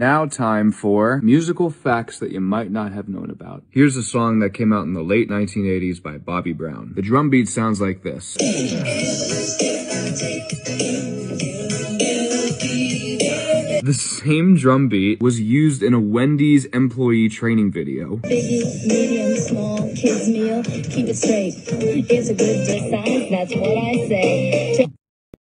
Now time for musical facts that you might not have known about. Here's a song that came out in the late 1980s by Bobby Brown. The drum beat sounds like this. The same drum beat was used in a Wendy's employee training video. Biggie, medium, small, kids meal, keep it straight. It's a good size, that's what I say.